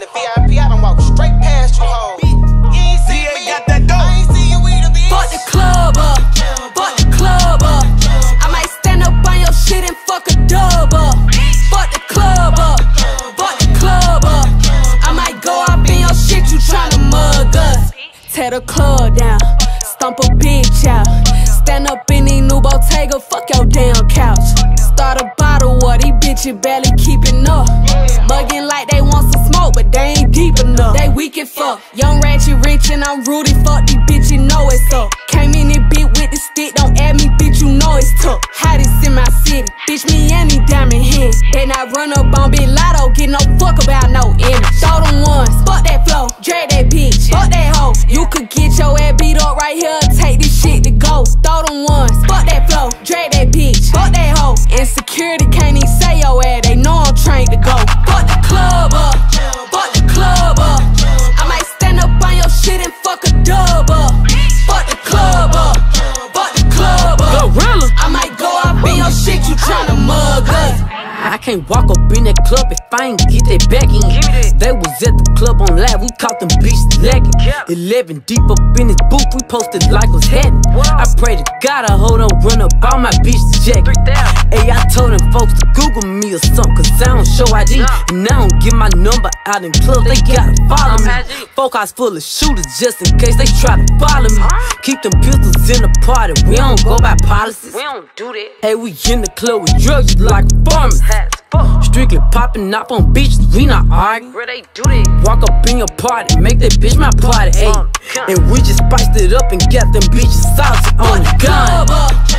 in the VIP, I done walk straight past you, ho. You ain't see me. got that dope. I ain't see you with a bitch. Fuck the club up, fuck the club up. I might stand up on your shit and fuck a dub up. Fuck the club up, fuck the club up. I might go up in your shit, you tryna mug us. Tear the club down, stomp a bitch out. Stand up in the new Bottega, fuck your damn couch. Start a bottle of these bitches barely keeping up. Mugging like they but they ain't deep enough. They weak as fuck. Young ratchet rich and I'm rooty. Fuck these bitches, know it's up. Came in this bit with the stick, don't add me, bitch, you know it's tough. Hottest in my city, bitch, me and these diamond hands. They not run up on Big Latto, get no fuck about no image. Throw them ones, fuck that flow, drag that bitch, fuck that hoe. You could get your ass beat up right here, take this shit to go. Throw them ones, fuck that flow, drag that can't walk up in that club if I ain't get that back in. They was at the club on live, we caught them bitches lagging. Eleven deep up in this booth, we posted like was happening. I pray to God I hold on, run up all my bitches jacket. Hey, I told them folks to Google me or something, cause I don't show ID. And I don't get my number out in clubs, they gotta follow me. Focus full of shooters just in case they try to follow me. Keep them pistols in the party, we don't go by policies. We don't do that. Hey, we in the club with drugs just like farmers. Strictly popping up on bitches, we not arguing. Where they do? Walk up in your party, make that bitch my party, ayy. And we just spiced it up and got them bitches saucy on the gun.